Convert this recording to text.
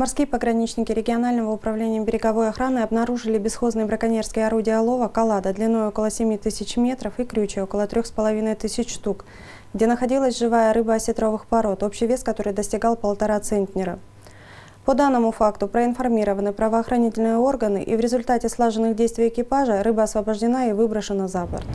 Морские пограничники регионального управления береговой охраны обнаружили бесхозные браконьерские орудия лова, «Калада» длиной около 7 тысяч метров и крючья около 3,5 тысяч штук, где находилась живая рыба осетровых пород, общий вес которой достигал полтора центнера. По данному факту проинформированы правоохранительные органы и в результате слаженных действий экипажа рыба освобождена и выброшена за борт.